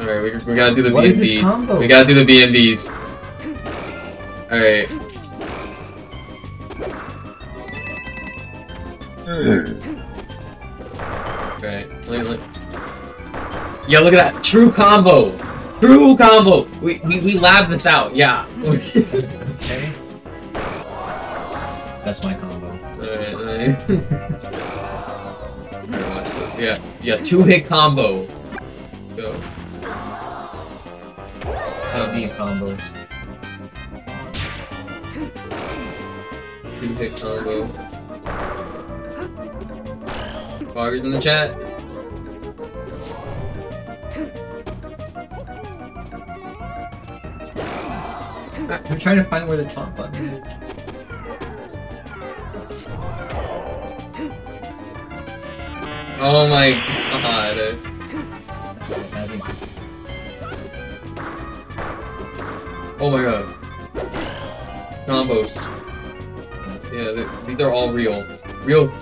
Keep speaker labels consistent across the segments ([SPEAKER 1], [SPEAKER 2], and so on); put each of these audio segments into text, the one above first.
[SPEAKER 1] Alright, we, we gotta do the
[SPEAKER 2] What is this
[SPEAKER 1] BNB.
[SPEAKER 2] combo?
[SPEAKER 1] We gotta do the BNBs. Alright. Alright, let- let- Yo, look at that! True combo! True combo! We, we, we lab this out, yeah.
[SPEAKER 2] Okay. That's my combo.
[SPEAKER 1] Alright, alright. Alright, watch this. Yeah, yeah, two hit combo.
[SPEAKER 2] I don't combos.
[SPEAKER 1] Two hit combo. Poggers in the chat.
[SPEAKER 2] I'm trying to find where the top button is.
[SPEAKER 1] Oh my god. Oh my god. Combos. Yeah, th these are all real. Real,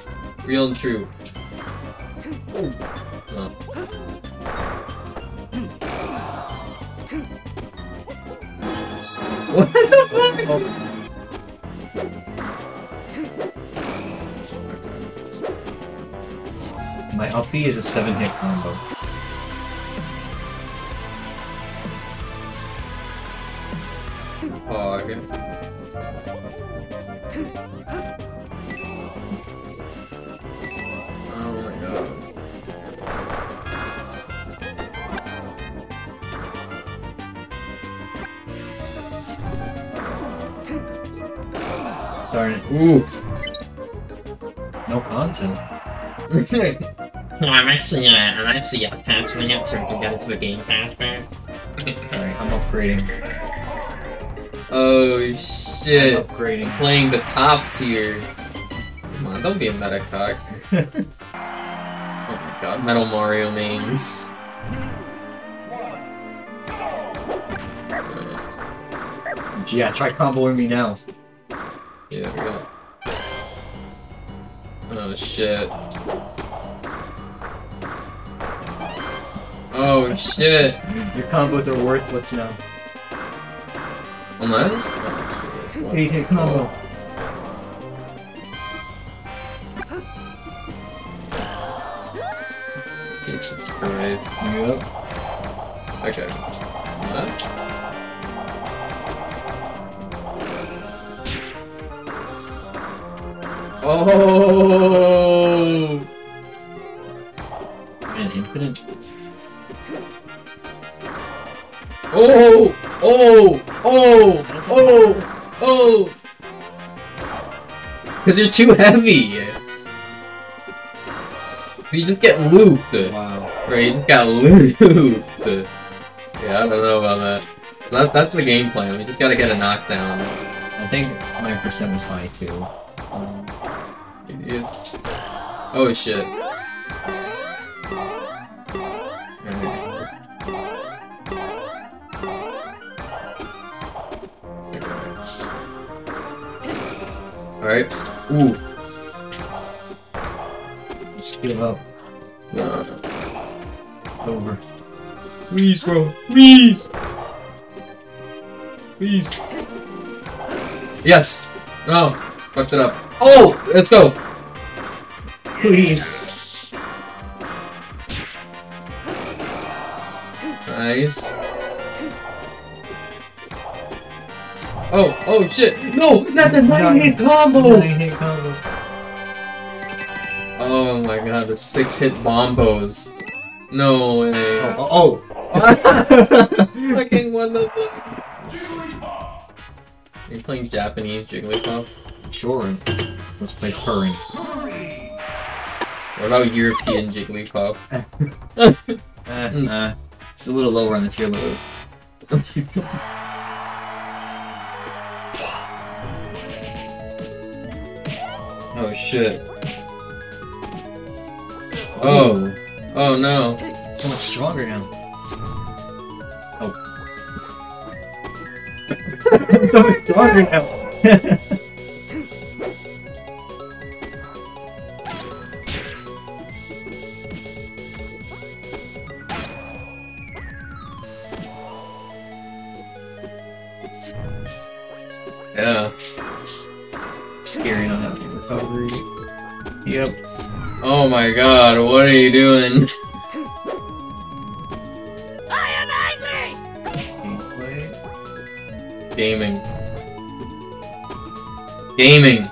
[SPEAKER 1] real and true. Oh. What the fuck?
[SPEAKER 2] my up B is a seven hit combo.
[SPEAKER 1] Oh, okay. Oh my god.
[SPEAKER 2] Darn it.
[SPEAKER 1] Oof.
[SPEAKER 2] No content.
[SPEAKER 3] No, I'm actually, uh, I'm actually uh, canceling it so we can get into the game faster.
[SPEAKER 2] Alright, I'm upgrading.
[SPEAKER 1] Oh shit.
[SPEAKER 2] I'm upgrading.
[SPEAKER 1] Playing the top tiers. Come on, don't be a meta cock. oh my god, Metal Mario mains.
[SPEAKER 2] Yeah, try comboing me now.
[SPEAKER 1] Yeah, we got. Oh shit. Oh shit.
[SPEAKER 2] Your combos are worthless now.
[SPEAKER 1] Unless?
[SPEAKER 2] Eight hit combo.
[SPEAKER 1] Jesus Christ.
[SPEAKER 2] Yep.
[SPEAKER 1] Okay. Unless? Oh!
[SPEAKER 2] Man, infinite.
[SPEAKER 1] Oh! Oh! Oh! Oh! Oh! Because you're too heavy! You just get looped!
[SPEAKER 2] Wow.
[SPEAKER 1] Right, you just got looped! Yeah, I don't know about that. So that, that's the game plan, we just gotta get a knockdown.
[SPEAKER 2] I think my percent was high too. Um,
[SPEAKER 1] It's... Oh shit. Alright. Ooh.
[SPEAKER 2] just give up.
[SPEAKER 1] Uh,
[SPEAKER 2] It's over.
[SPEAKER 1] please, bro. Please! Please. Yes! No! Fucked it up. Oh! Let's go!
[SPEAKER 2] Please.
[SPEAKER 1] Nice. Oh, oh shit! No! Not the nine hit combo!
[SPEAKER 2] Nine hit combo.
[SPEAKER 1] Oh my god, the six hit bombos. No way.
[SPEAKER 2] Oh, oh.
[SPEAKER 1] Fucking what the fuck? Are you playing Japanese Jigglypuff?
[SPEAKER 2] Sure. Let's play Purin.
[SPEAKER 1] What about European Jigglypuff?
[SPEAKER 2] Uh, nah. It's a little lower on the tier level.
[SPEAKER 1] Oh shit. Oh. Oh no.
[SPEAKER 2] So much stronger now. Oh. so much stronger now.
[SPEAKER 1] yeah.
[SPEAKER 2] Scary not having recovery. Yep.
[SPEAKER 1] Oh my god, what are you doing?
[SPEAKER 2] Gameplay.
[SPEAKER 1] Gaming. Gaming.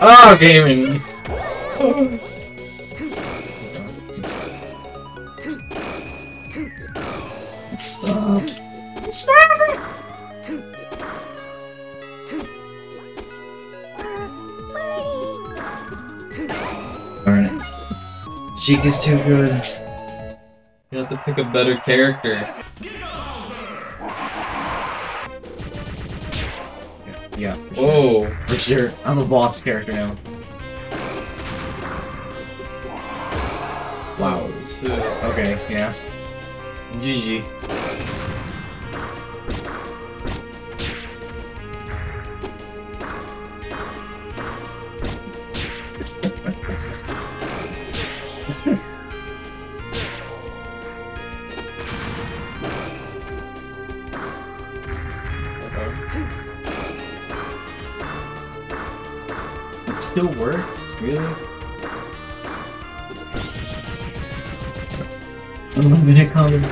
[SPEAKER 1] Oh, gaming.
[SPEAKER 2] Darn it. Sheik is too good.
[SPEAKER 1] You have to pick a better character.
[SPEAKER 2] Yeah.
[SPEAKER 1] Whoa.
[SPEAKER 2] For sure. I'm a boss character now. Wow. Okay, yeah. GG. It still works? Really? Unlimited comment.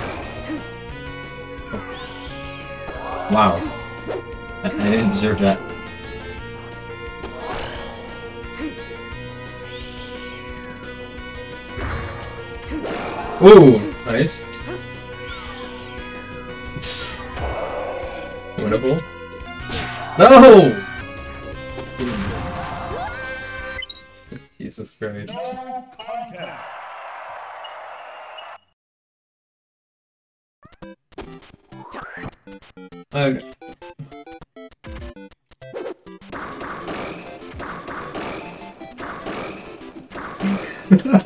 [SPEAKER 2] Oh. Wow. I, I didn't deserve that.
[SPEAKER 1] Ooh, nice. Winnable. No! Jesus Christ. Okay.